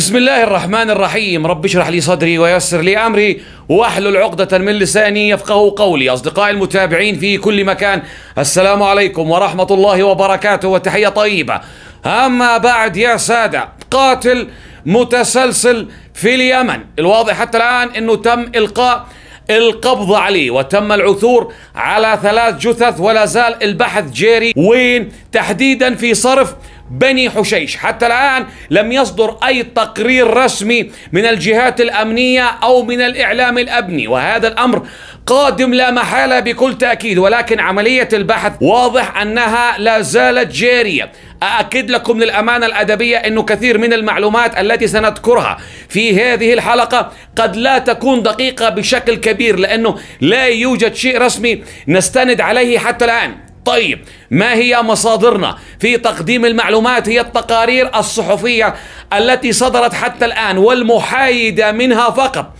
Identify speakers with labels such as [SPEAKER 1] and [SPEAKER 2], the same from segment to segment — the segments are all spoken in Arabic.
[SPEAKER 1] بسم الله الرحمن الرحيم. رب اشرح لي صدري ويسر لي أمري. واحلل عقدة من لساني يفقه قولي. أصدقائي المتابعين في كل مكان السلام عليكم ورحمة الله وبركاته وتحية طيبة. أما بعد يا سادة قاتل متسلسل في اليمن. الواضح حتى الآن إنه تم إلقاء القبض عليه وتم العثور على ثلاث جثث ولا زال البحث جاري وين؟ تحديدا في صرف بني حشيش. حتى الآن لم يصدر أي تقرير رسمي من الجهات الأمنية أو من الإعلام الأبني وهذا الأمر قادم لا محالة بكل تأكيد ولكن عملية البحث واضح أنها لا زالت جارية. أأكد لكم للأمانة الأدبية أنه كثير من المعلومات التي سنذكرها في هذه الحلقة قد لا تكون دقيقة بشكل كبير لأنه لا يوجد شيء رسمي نستند عليه حتى الآن. طيب ما هي مصادرنا في تقديم المعلومات؟ هي التقارير الصحفية التي صدرت حتى الآن والمحايدة منها فقط.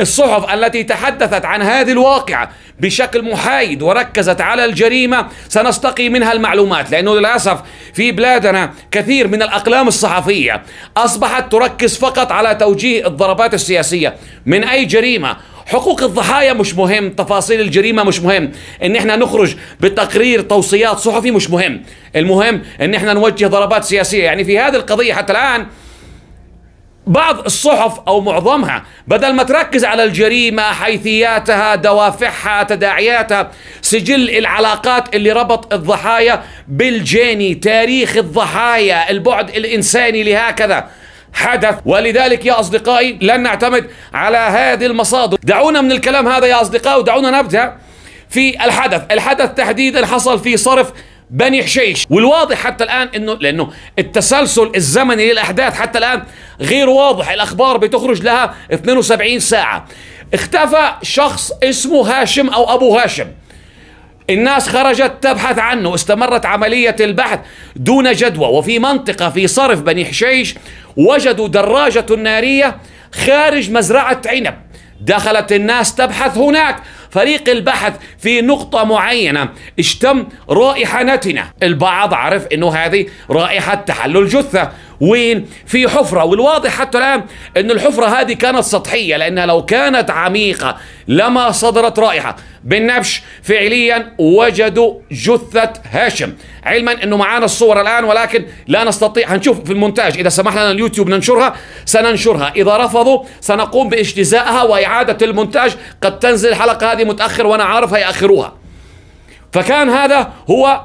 [SPEAKER 1] الصحف التي تحدثت عن هذه الواقعة بشكل محايد وركزت على الجريمة سنستقي منها المعلومات لأنه للأسف في بلادنا كثير من الأقلام الصحفية أصبحت تركز فقط على توجيه الضربات السياسية. من أي جريمة؟ حقوق الضحايا مش مهم تفاصيل الجريمة مش مهم. إن إحنا نخرج بتقرير توصيات صحفي مش مهم. المهم إن إحنا نوجه ضربات سياسية. يعني في هذه القضية حتى الآن بعض الصحف أو معظمها بدل ما تركز على الجريمة حيثياتها دوافعها تداعياتها سجل العلاقات اللي ربط الضحايا بالجاني تاريخ الضحايا البعد الإنساني لهكذا. حدث. ولذلك يا أصدقائي لن نعتمد على هذه المصادر. دعونا من الكلام هذا يا اصدقائي ودعونا نبدأ في الحدث. الحدث تحديدا حصل في صرف بني حشيش. والواضح حتى الآن انه لأنه التسلسل الزمني للأحداث حتى الآن غير واضح. الأخبار بتخرج لها 72 ساعة. اختفى شخص اسمه هاشم أو أبو هاشم. الناس خرجت تبحث عنه. استمرت عملية البحث دون جدوى. وفي منطقة في صرف بني حشيش وجدوا دراجة نارية خارج مزرعة عنب. دخلت الناس تبحث هناك. فريق البحث في نقطة معينة. اشتم رائحة نتنة البعض عرف إنه هذه رائحة تحلل جثة وين؟ في حفرة. والواضح حتى الآن أن الحفرة هذه كانت سطحية لأنها لو كانت عميقة لما صدرت رائحة. بالنبش فعليا وجدوا جثة هاشم. علما أنه معانا الصور الآن ولكن لا نستطيع. هنشوف في المونتاج. إذا سمح لنا اليوتيوب ننشرها. سننشرها. إذا رفضوا سنقوم باجتزائها وإعادة المونتاج. قد تنزل الحلقة هذه متأخر وأنا عارف هيأخروها فكان هذا هو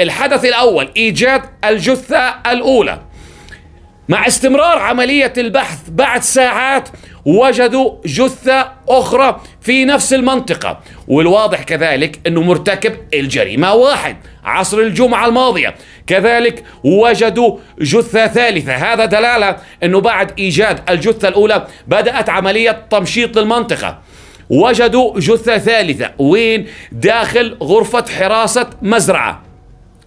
[SPEAKER 1] الحدث الأول إيجاد الجثة الأولى. مع استمرار عملية البحث بعد ساعات وجدوا جثة أخرى في نفس المنطقة. والواضح كذلك أنه مرتكب الجريمة واحد عصر الجمعة الماضية. كذلك وجدوا جثة ثالثة. هذا دلالة أنه بعد إيجاد الجثة الأولى بدأت عملية تمشيط للمنطقة. وجدوا جثة ثالثة. وين؟ داخل غرفة حراسة مزرعة.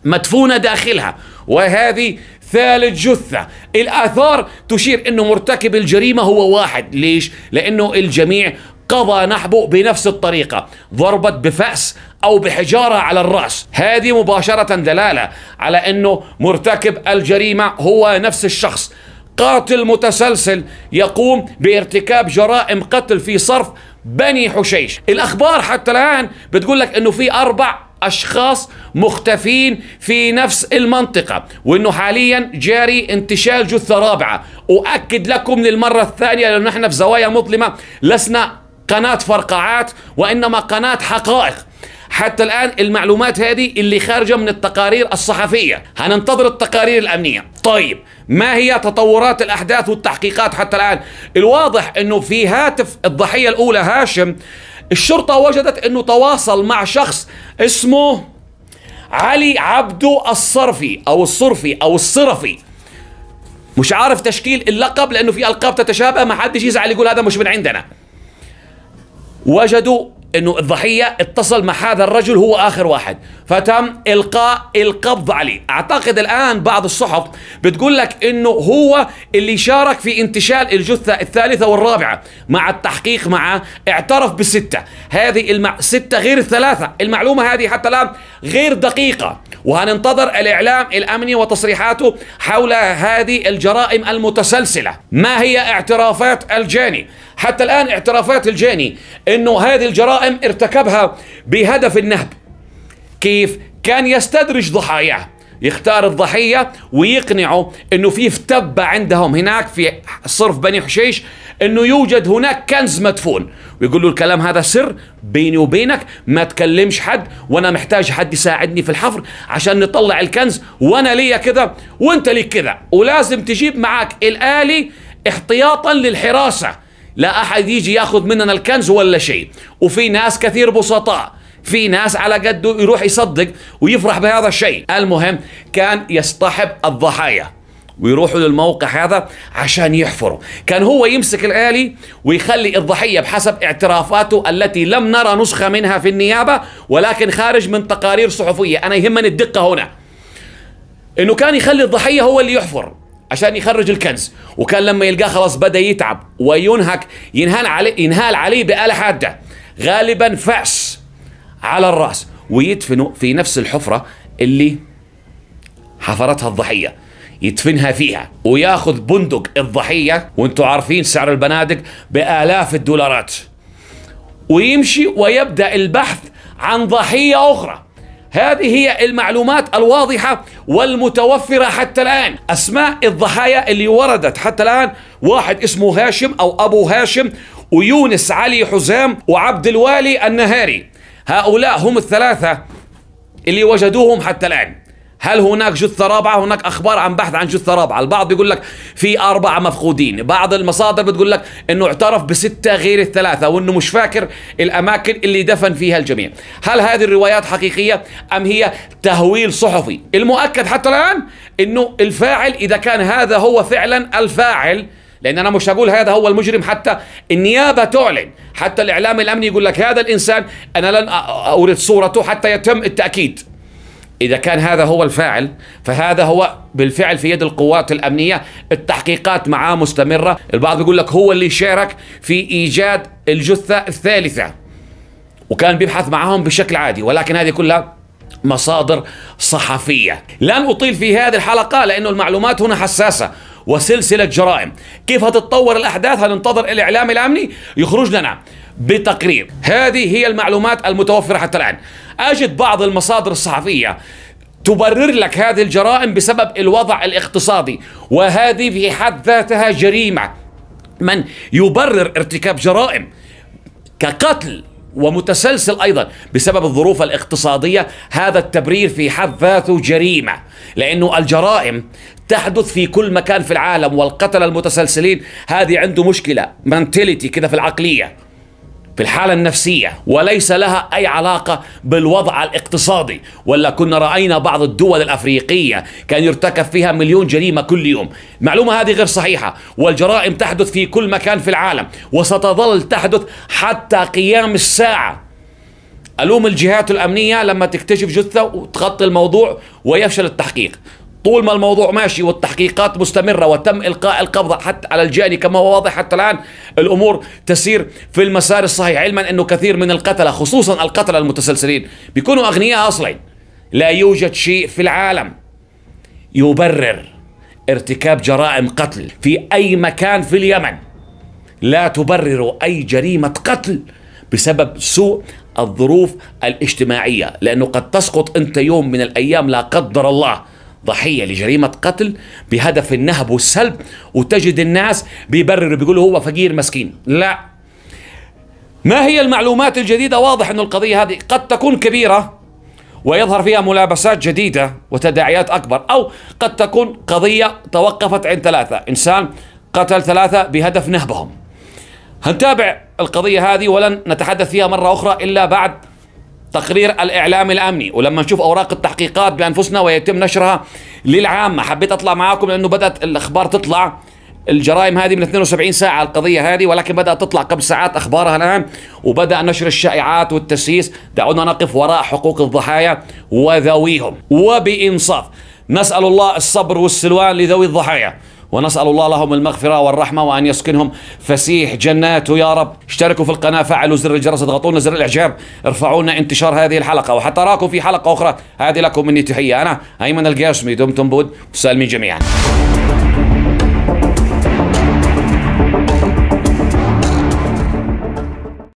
[SPEAKER 1] مدفونة داخلها. وهذه ثالث جثة. الآثار تشير أنه مرتكب الجريمة هو واحد. ليش؟ لأنه الجميع قضى نحبه بنفس الطريقة. ضربة بفأس أو بحجارة على الرأس. هذه مباشرة دلالة على أنه مرتكب الجريمة هو نفس الشخص. قاتل متسلسل يقوم بارتكاب جرائم قتل في صرف بني حشيش. الأخبار حتى الآن بتقول لك أنه في أربع أشخاص مختفين في نفس المنطقة وإنه حاليا جاري انتشال جثة رابعة. أؤكد لكم للمرة الثانية لأنه نحن في زوايا مظلمة لسنا قناة فرقعات وإنما قناة حقائق. حتى الآن المعلومات هذه اللي خارجة من التقارير الصحفية. هننتظر التقارير الأمنية. طيب ما هي تطورات الأحداث والتحقيقات حتى الآن؟ الواضح أنه في هاتف الضحية الأولى هاشم الشرطة وجدت أنه تواصل مع شخص اسمه علي عبدو الصرفي أو الصرفي أو الصرفي. مش عارف تشكيل اللقب لأنه في ألقاب تتشابه ما حدش يزعل يقول هذا مش من عندنا. وجدوا إنه الضحية اتصل مع هذا الرجل هو آخر واحد. فتم إلقاء القبض عليه. أعتقد الآن بعض الصحف بتقول لك إنه هو اللي شارك في انتشال الجثة الثالثة والرابعة مع التحقيق معه اعترف بالسته هذه المع... ستة غير الثلاثة. المعلومة هذه حتى الآن غير دقيقة. وهننتظر الإعلام الأمني وتصريحاته حول هذه الجرائم المتسلسلة. ما هي اعترافات الجاني؟ حتى الآن اعترافات الجاني أنه هذه الجرائم ارتكبها بهدف النهب. كيف؟ كان يستدرج ضحاياه. يختار الضحية ويقنعه إنه في فتبة عندهم هناك في صرف بني حشيش إنه يوجد هناك كنز مدفون. ويقول له الكلام هذا سر بيني وبينك ما تكلمش حد وأنا محتاج حد يساعدني في الحفر عشان نطلع الكنز وأنا ليا كذا وأنت ليك كذا. ولازم تجيب معك الآلي احتياطا للحراسة. لا أحد يجي ياخذ مننا الكنز ولا شيء. وفي ناس كثير بسطاء. في ناس على قده يروح يصدق ويفرح بهذا الشيء. المهم كان يصطحب الضحايا ويروحوا للموقع هذا عشان يحفروا. كان هو يمسك الآلي ويخلي الضحية بحسب اعترافاته التي لم نرى نسخة منها في النيابة ولكن خارج من تقارير صحفية. أنا يهمني الدقة هنا. إنه كان يخلي الضحية هو اللي يحفر عشان يخرج الكنز. وكان لما يلقاه خلاص بدأ يتعب وينهك ينهال عليه ينهال عليه بآلة حادة. غالبا فأس على الرأس ويدفنه في نفس الحفرة اللي حفرتها الضحية. يدفنها فيها وياخذ بندق الضحية وأنتم عارفين سعر البنادق بآلاف الدولارات. ويمشي ويبدأ البحث عن ضحية أخرى. هذه هي المعلومات الواضحة والمتوفرة حتى الآن. أسماء الضحايا اللي وردت حتى الآن. واحد اسمه هاشم أو أبو هاشم ويونس علي حزام وعبد الوالي النهاري. هؤلاء هم الثلاثة اللي وجدوهم حتى الآن. هل هناك جثة رابعة؟ هناك أخبار عن بحث عن جثة رابعة. البعض بيقول لك في أربعة مفقودين. بعض المصادر بتقول لك أنه اعترف بستة غير الثلاثة وأنه مش فاكر الأماكن اللي دفن فيها الجميع. هل هذه الروايات حقيقية أم هي تهويل صحفي؟ المؤكد حتى الآن أنه الفاعل إذا كان هذا هو فعلا الفاعل لأن أنا مش هقول هذا هو المجرم حتى النيابة تعلن. حتى الإعلام الأمني يقول لك هذا الإنسان أنا لن أورد صورته حتى يتم التأكيد. إذا كان هذا هو الفاعل فهذا هو بالفعل في يد القوات الأمنية التحقيقات معاه مستمرة. البعض بيقول لك هو اللي شارك في إيجاد الجثة الثالثة. وكان بيبحث معهم بشكل عادي ولكن هذه كلها مصادر صحفية. لن أطيل في هذه الحلقة لأنه المعلومات هنا حساسة. وسلسلة جرائم. كيف هتتطور الأحداث؟ هننتظر الإعلام الأمني. يخرج لنا بتقرير هذه هي المعلومات المتوفرة حتى الآن. أجد بعض المصادر الصحفية تبرر لك هذه الجرائم بسبب الوضع الاقتصادي وهذه في حد ذاتها جريمة. من يبرر ارتكاب جرائم كقتل ومتسلسل أيضا بسبب الظروف الاقتصادية هذا التبرير في حد ذاته جريمة لأنه الجرائم تحدث في كل مكان في العالم والقتل المتسلسلين هذه عنده مشكلة منتليتي كذا في العقلية. في الحالة النفسية وليس لها أي علاقة بالوضع الاقتصادي. ولا كنا رأينا بعض الدول الأفريقية كان يرتكب فيها مليون جريمة كل يوم. المعلومة هذه غير صحيحة. والجرائم تحدث في كل مكان في العالم وستظل تحدث حتى قيام الساعة. ألوم الجهات الأمنية لما تكتشف جثة وتغطي الموضوع ويفشل التحقيق. طول ما الموضوع ماشي والتحقيقات مستمرة وتم إلقاء القبض حتى على الجاني كما هو واضح حتى الآن الأمور تسير في المسار الصحيح علما أنه كثير من القتلة خصوصا القتلة المتسلسلين بيكونوا أغنياء أصلا. لا يوجد شيء في العالم يبرر ارتكاب جرائم قتل في أي مكان في اليمن. لا تبرر أي جريمة قتل بسبب سوء الظروف الاجتماعية لأنه قد تسقط أنت يوم من الأيام لا قدر الله ضحية لجريمة قتل بهدف النهب والسلب وتجد الناس بيبرروا بيقولوا هو فقير مسكين. لا. ما هي المعلومات الجديدة؟ واضح إنه القضية هذه قد تكون كبيرة ويظهر فيها ملابسات جديدة وتداعيات أكبر أو قد تكون قضية توقفت عند ثلاثة. إنسان قتل ثلاثة بهدف نهبهم. هنتابع القضية هذه ولن نتحدث فيها مرة أخرى إلا بعد تقرير الإعلام الأمني. ولما نشوف أوراق التحقيقات بأنفسنا ويتم نشرها للعامة حبيت أطلع معاكم لأنه بدأت الأخبار تطلع. الجرائم هذه من 72 ساعة القضية هذه ولكن بدأت تطلع قبل ساعات أخبارها الآن وبدأ نشر الشائعات والتسييس. دعونا نقف وراء حقوق الضحايا وذويهم. وبإنصاف نسأل الله الصبر والسلوان لذوي الضحايا. ونسأل الله لهم المغفرة والرحمة وأن يسكنهم. فسيح جناته يا رب. اشتركوا في القناة فعلوا زر الجرس اضغطوا زر الإعجاب. ارفعوا لنا انتشار هذه الحلقة وحتى أراكم في حلقة أخرى. هذه لكم مني تحية. أنا أيمن القاسمي دمتم بود. سالمين جميعا.